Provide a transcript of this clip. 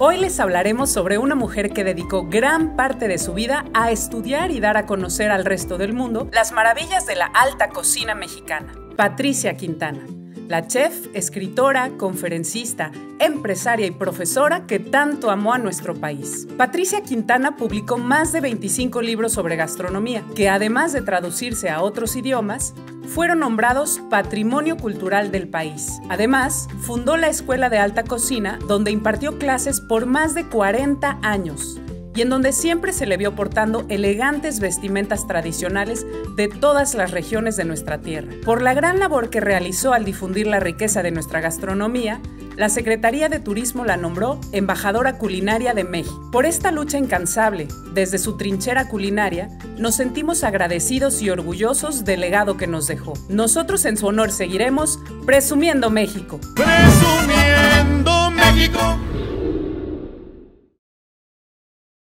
Hoy les hablaremos sobre una mujer que dedicó gran parte de su vida a estudiar y dar a conocer al resto del mundo las maravillas de la alta cocina mexicana, Patricia Quintana. La chef, escritora, conferencista, empresaria y profesora que tanto amó a nuestro país. Patricia Quintana publicó más de 25 libros sobre gastronomía, que además de traducirse a otros idiomas, fueron nombrados Patrimonio Cultural del país. Además, fundó la Escuela de Alta Cocina, donde impartió clases por más de 40 años y en donde siempre se le vio portando elegantes vestimentas tradicionales de todas las regiones de nuestra tierra. Por la gran labor que realizó al difundir la riqueza de nuestra gastronomía, la Secretaría de Turismo la nombró embajadora culinaria de México. Por esta lucha incansable, desde su trinchera culinaria, nos sentimos agradecidos y orgullosos del legado que nos dejó. Nosotros en su honor seguiremos presumiendo México.